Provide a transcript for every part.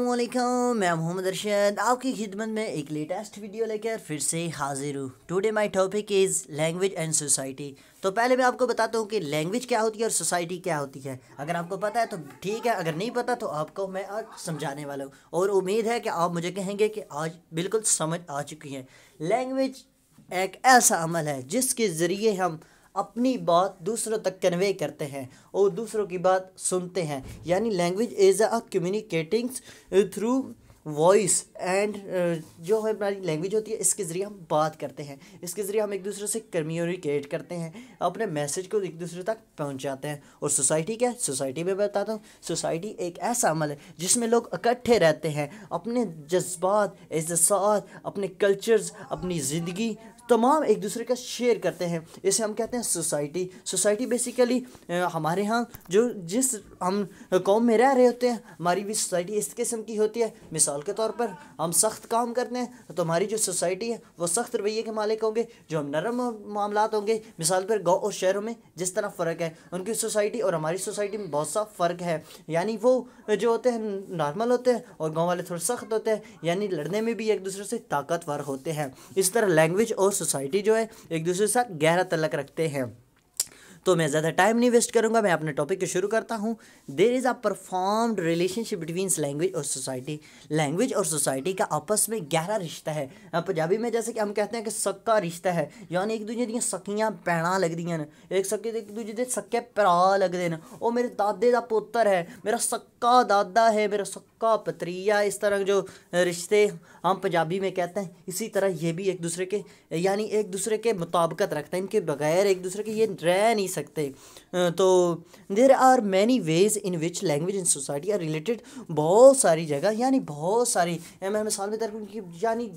वालेकुम मैं मोहम्मद अरशद। आपकी खिदमत में एक लेटेस्ट वीडियो लेकर फिर से हाजिर हूँ। Today my topic is language and society तो पहले मैं आपको बताता हूँ कि लैंग्वेज क्या होती है और सोसाइटी क्या होती है। अगर आपको पता है तो ठीक है, अगर नहीं पता तो आपको मैं आज समझाने वाला हूँ। और उम्मीद है कि आप मुझे कहेंगे कि आज बिल्कुल समझ आ चुकी है। लैंग्वेज एक ऐसा अमल है जिसके ज़रिए हम अपनी बात दूसरों तक कन्वे करते हैं और दूसरों की बात सुनते हैं। यानी language is a communicating through voice and जो है हमारी लैंग्वेज होती है, इसके ज़रिए हम बात करते हैं। इसके ज़रिए हम एक दूसरे से कम्युनिकेट करते हैं। अपने मैसेज को एक दूसरे तक पहुंचाते हैं। और सोसाइटी क्या है? सोसाइटी में बताता हूँ। सोसाइटी एक ऐसा अमल है जिसमें लोग इकट्ठे रहते हैं। अपने जज्बात एहसास अपने कल्चर्स अपनी ज़िंदगी तमाम एक दूसरे का शेयर करते हैं। इसे हम कहते हैं सोसाइटी सोसाइटी बेसिकली हमारे यहाँ जो जिस हम कौम में रह रहे होते हैं, हमारी भी सोसाइटी इस किस्म की होती है। मिसाल के तौर पर, हम सख्त काम करते हैं तो हमारी जो सोसाइटी है, वो सख्त रवैये के मालिक होंगे, जो हम नरम मामला होंगे। मिसाल पर गाँव और शहरों में जिस तरह फ़र्क है, उनकी सोसाइटी और हमारी सोसाइटी में बहुत सा फ़र्क है। यानी वो जो होते हैं नॉर्मल होते हैं, और गाँव वाले थोड़े सख्त होते हैं। यानी लड़ने में भी एक दूसरे से ताकतवर होते हैं। इस तरह लैंग्वेज और सोसाइटी जो है एक दूसरे के साथ गहरा तलक रखते हैं। तो मैं ज़्यादा टाइम नहीं वेस्ट करूँगा, मैं अपने टॉपिक को शुरू करता हूँ। There is a performed relationship between language और सोसाइटी लैंग्वेज और सोसाइटी का आपस में गहरा रिश्ता है। पंजाबी में जैसे कि हम कहते हैं कि सक्का रिश्ता है। यानी एक दूजे दियाँ सकियाँ भैन लगती हैं एक सके एक दूजे के सक्के भरा लगते हैं वो मेरे दादे का पुत्र है, मेरा सक्का दादा है, मेरा सक्का पतरिया। इस तरह जो रिश्ते हम पंजाबी में कहते हैं, इसी तरह ये भी एक दूसरे के, यानी एक दूसरे के मुताबकत रखते हैं। इनके बगैर एक दूसरे के ये रह नहीं सकते। तो there are many ways in which language in society are related बहुत सारी जगह, यानी बहुत सारी, मैं मिसाल में तरफ़ यानी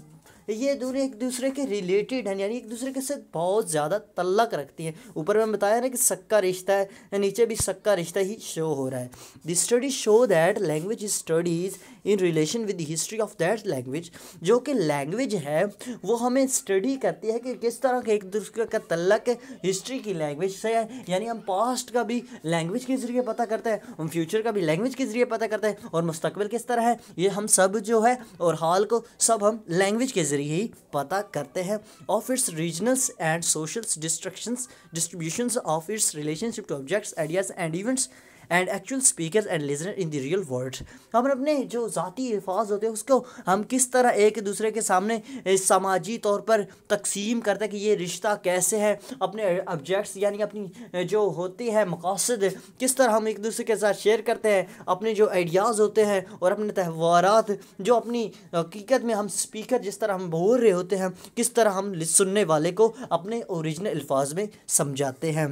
ये दोनों एक दूसरे के रिलेटेड हैं, यानी एक दूसरे के साथ बहुत ज़्यादा तल्लक रखती हैं। ऊपर में बताया ना कि सक्का रिश्ता है, नीचे भी सक्का रिश्ता ही शो हो रहा है। The study show that language studies in relation with history of that language जो कि लैंग्वेज है, वो हमें स्टडी करती है कि किस तरह के एक दूसरे का तल्लक हिस्ट्री की लैंग्वेज से है यानी हम पास्ट का भी लैंग्वेज के ज़रिए पता करते हैं, हम फ्यूचर का भी लैंग्वेज के ज़रिए पता करते हैं, और मुस्तकबिल किस तरह है, ये हम सब जो है, और हाल को सब हम लैंग्वेज के ज़रिए ही पता करते हैं of its regionals and social destructions distributions of its relationship to objects ideas and events and actual speaker and listener in the real world हम अपने जो ज़ाती अल्फाज होते हैं, उसको हम किस तरह एक दूसरे के सामने समाजी तौर पर तकसीम करते हैं कि ये रिश्ता कैसे है, अपने ऑब्जेक्ट्स यानी अपनी जो होती है मकासद, किस तरह हम एक दूसरे के साथ शेयर करते हैं, अपने जो आइडियाज़ होते हैं और अपने त्यौहार जो अपनी हकीकत में हम स्पीकर जिस तरह हम बोल रहे होते हैं, किस तरह हम सुनने वाले को अपने ओरिजिनल अल्फाज में समझाते हैं।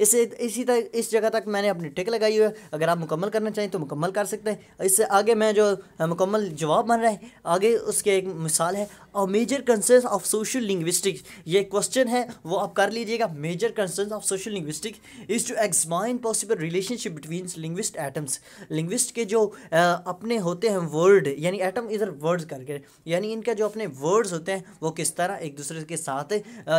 इसे, इसी तक, इस जगह तक मैंने अपनी टिक लगाई हुई है। अगर आप मुकम्मल करना चाहें तो मुकम्मल कर सकते हैं। इससे आगे मैं जो, मुकम्मल जवाब बन रहा है, आगे उसके एक मिसाल है। और major concern of social linguistic ये क्वेश्चन है वो आप कर लीजिएगा. Major concern of social linguistic is to examine possible relationship between linguist atoms linguist के जो आ, अपने होते हैं वर्ड यानी एटम इधर वर्ड्स करके यानी इनका जो अपने वर्ड्स होते हैं वो किस तरह एक दूसरे के साथ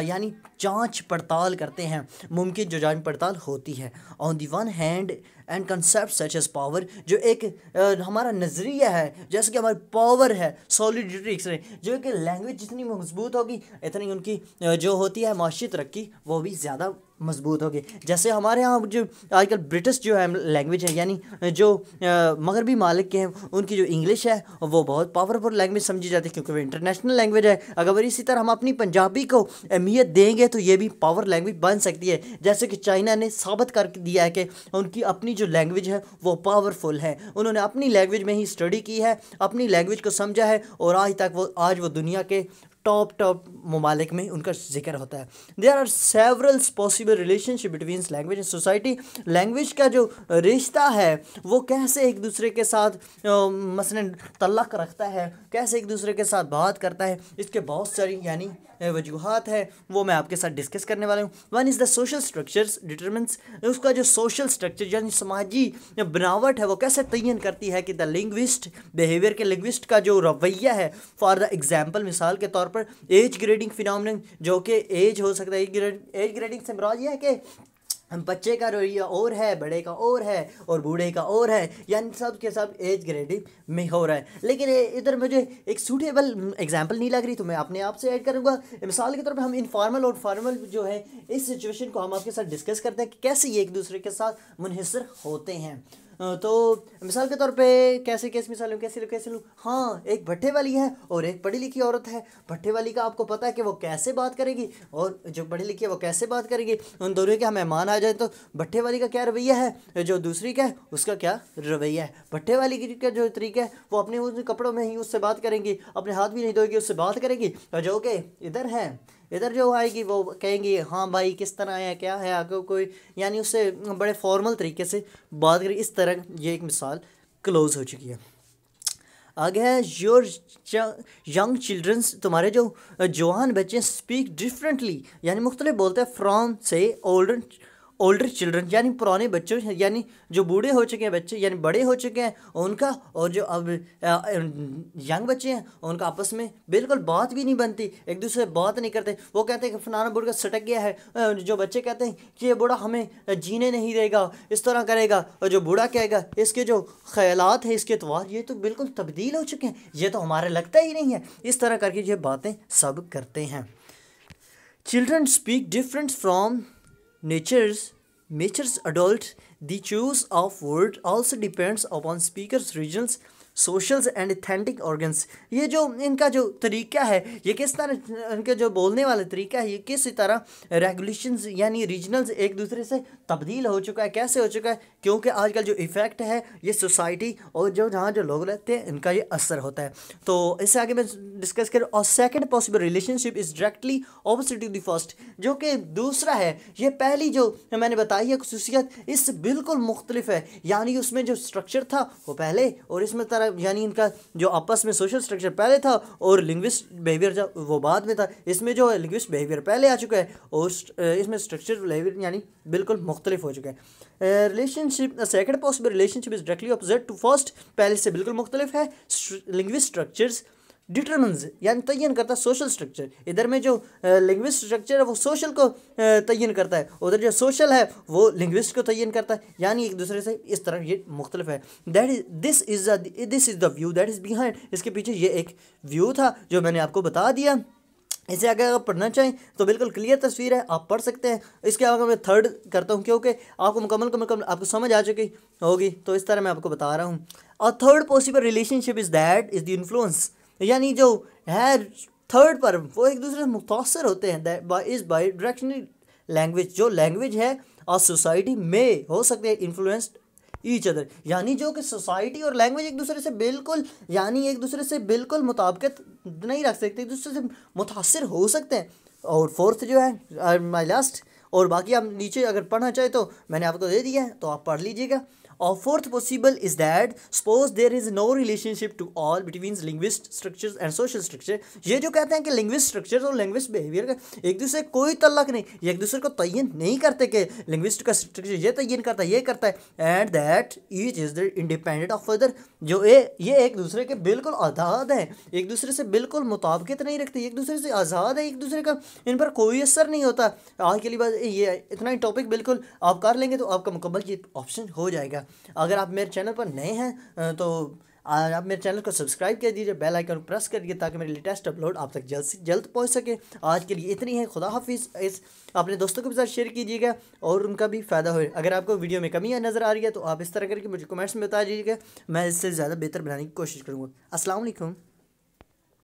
यानी जाँच पड़ताल करते हैं मुमकिन जो जाँच पड़ताल होती है। On the one hand and concept such as power जो एक आ, हमारा नज़रिया है जैसे कि हमारी पावर है सॉलिडिटी जो कि लैंग्वेज जितनी मज़बूत होगी इतनी उनकी जो होती है माशी तरक्की वो भी ज़्यादा मज़बूत होगी। जैसे हमारे यहाँ जो आजकल ब्रिटिश जो है लैंग्वेज है, यानी जो मगरबी मालिक के हैं, उनकी जो इंग्लिश है, वो बहुत पावरफुल लैंग्वेज समझी जाती है, क्योंकि वो इंटरनेशनल लैंग्वेज है। अगर इसी तरह हम अपनी पंजाबी को अहमियत देंगे तो ये भी पावर लैंग्वेज बन सकती है। जैसे कि चाइना ने साबित कर दिया है कि उनकी अपनी जो लैंग्वेज है, वो पावरफुल है। उन्होंने अपनी लैंग्वेज में ही स्टडी की है, अपनी लैंग्वेज को समझा है, और आज तक वो, आज वो दुनिया के टॉप टॉप ममालिक में उनका ज़िक्र होता है। There are several possible relationship between language and society language का जो रिश्ता है, वो कैसे एक दूसरे के साथ मसलन तल्लक रखता है, कैसे एक दूसरे के साथ बात करता है, इसके बहुत सारी, यानी वजूहत है, वो मैं आपके साथ डिस्कस करने वाला हूँ। One is the social structures determines उसका जो सोशल स्ट्रक्चर यानी समाजी बनावट है, वो कैसे तयन करती है कि द लिंग्विस्ट बिहेवियर के लिंग्विस्ट का जो रवैया है फॉर द एग्ज़ाम्पल मिसाल के तौर पर एज ग्रेडिंग फिनमिन जो कि एज हो सकता है। एज ग्रेडिंग से मराज यह है कि बच्चे का रवैया और है, बड़े का और है और बूढ़े का और है, यानी सब के सब एज ग्रेडिंग में हो रहा है। लेकिन इधर मुझे एक सूटेबल एग्जांपल नहीं लग रही तो मैं अपने आप से ऐड करूँगा। मिसाल के तौर पे हम इनफॉर्मल और फॉर्मल जो है, इस सिचुएशन को हम आपके साथ डिस्कस करते हैं कि कैसे ये एक दूसरे के साथ मुनहसर होते हैं। तो मिसाल के तौर पे कैसे कैसे मिसाल लूँ, कैसे लूँ कैसे लूँ? हाँ एक भट्टे वाली है और एक पढ़ी लिखी औरत है। भट्टे वाली का आपको पता है कि वो कैसे बात करेगी और जो पढ़ी लिखी है वो कैसे बात करेगी। उन दोनों के मेहमान आ जाए तो भट्टे वाली का क्या रवैया है? जो दूसरी का है, उसका क्या रवैया है? भट्टे वाली का जो तरीका है, वो अपने उस कपड़ों में ही उससे बात करेंगी, अपने हाथ भी नहीं धोएगी, उससे बात करेगी। जो कि इधर है इधर जो आएगी वो कहेंगी हाँ भाई, किस तरह है, क्या है आगे कोई? यानी उससे बड़े फॉर्मल तरीके से बात करें, इस तरह ये एक मिसाल क्लोज हो चुकी है। आगे है योर यंग चिल्ड्रंस तुम्हारे जो जवान बच्चे स्पीक डिफरेंटली यानी मुख्तलिफ़ बोलते हैं फ्राम से ओल्डर ओल्डर चिल्ड्रन यानी पुराने बच्चों, यानी जो बूढ़े हो चुके हैं बच्चे, यानी बड़े हो चुके हैं, उनका और जो अब यंग बच्चे हैं, उनका आपस में बिल्कुल बात भी नहीं बनती, एक दूसरे से बात नहीं करते। वो कहते हैं कि फलाना बुढ़ा सटक गया है। जो बच्चे कहते हैं कि ये बूढ़ा हमें जीने नहीं देगा, इस तरह करेगा, और जो बूढ़ा कहेगा, इसके जो ख्यालात हैं, इसके अतवार ये तो बिल्कुल तब्दील हो चुके हैं, ये तो हमारे लगता ही नहीं है। इस तरह करके ये बातें सब करते हैं। Children speak different from Nature's nature's adult, the choice of word also depends upon speaker's, regions socials and authentic organs ये जो इनका जो तरीका है, ये किस तरह, इनके जो बोलने वाला तरीका है, ये किस तरह रेगुलेशंस यानी रीजनल्स एक दूसरे से तब्दील हो चुका है, कैसे हो चुका है? क्योंकि आजकल जो इफ़ेक्ट है, ये सोसाइटी और जो जहाँ जो लोग रहते हैं, इनका ये असर होता है। तो इससे आगे मैं डिस्कस करूँ, और second possible relationship is directly opposite to the first जो कि दूसरा है, ये पहली जो मैंने बताई है खसूसियत इससे बिल्कुल मुख्तलिफ़ है, यानी उसमें जो स्ट्रक्चर था, वो पहले, और इसमें तरह, यानी इनका जो आपस में सोशल स्ट्रक्चर पहले था, और लिंग्विस्ट बिहेवियर वो बाद में था, इसमें जो लिंग्विस्ट बिहेवियर पहले आ चुका है, और इसमें स्ट्रक्चर बिहेवियर यानी बिल्कुल मुख्तलिफ़ हो चुका है। Relationship second possible relationship is directly opposite to first पहले से बिल्कुल मुख्तलिफ़ है लिंग्विस्ट स्ट्रक्चर्स डिटर्मन्स यानी तयन करता है सोशल स्ट्रक्चर इधर में जो लिंग्विस्ट स्ट्रक्चर है, वो सोशल को तयन करता है। उधर जो सोशल है, वो लिंग्विस्ट को तयन करता है। यानी एक दूसरे से इस तरह ये मुख्तलिफ़ है। That is this is this is the view that is behind इसके पीछे ये एक व्यू था जो मैंने आपको बता दिया। इसे अगर आप पढ़ना चाहें तो बिल्कुल क्लियर तस्वीर है। आप पढ़ सकते हैं। इसके अलावा मैं थर्ड करता हूँ, क्योंकि आपको मुकम्मल को मुकम्मल, आपको समझ आ चुकी होगी। तो इस तरह मैं आपको बता रहा हूँ। और third possible relationship is that is the influence यानी जो है थर्ड पर, वो एक दूसरे से मुतासर होते हैं इज़ बाई डायरेक्शनल लैंग्वेज जो लैंग्वेज है, और सोसाइटी में हो सकते हैं इन्फ्लुएंस्ड ईच अदर यानी जो कि सोसाइटी और लैंग्वेज एक दूसरे से बिल्कुल, यानी एक दूसरे से बिल्कुल मुताबिकत नहीं रख सकते, एक दूसरे से मुतासर हो सकते हैं। और फोर्थ जो है माई लास्ट और बाकी आप नीचे अगर पढ़ना चाहे तो मैंने आपको दे दिया है तो आप पढ़ लीजिएगा। और fourth possible is that suppose there is no relationship to all between linguist structures and social structure ये जो कहते हैं कि लिंग्विस्ट स्ट्रक्चर्स और लिंग्विस्ट बिहेवियर का एक दूसरे कोई तल्लक नहीं एक दूसरे को तयन नहीं करते कि लिंग्विस्ट का स्ट्रक्चर ये तयन करता है, ये करता है। And that each is the independent of other जो ए ये एक दूसरे के बिल्कुल आज़ाद है, एक दूसरे से बिल्कुल मुताबिकत नहीं रखते, एक दूसरे से आज़ाद है, एक दूसरे का, इन पर कोई असर नहीं होता। आज के लिए बात ये, इतना ही टॉपिक बिल्कुल आप कर लेंगे तो आपका मुकम्मल ये ऑप्शन हो जाएगा। अगर आप मेरे चैनल पर नए हैं तो आप मेरे चैनल को सब्सक्राइब कर दीजिए, बेल आइकन प्रेस करिए ताकि मेरे लेटेस्ट अपलोड आप तक जल्द से जल्द पहुँच सके। आज के लिए इतनी है, खुदा हाफिज़। इस, अपने दोस्तों के साथ शेयर कीजिएगा और उनका भी फ़ायदा हो। अगर आपको वीडियो में कमियाँ नज़र आ रही है तो आप इस तरह करके मुझे कमेंट्स में बता दीजिएगा। मैं इससे ज़्यादा बेहतर बनाने की कोशिश करूँगा। असल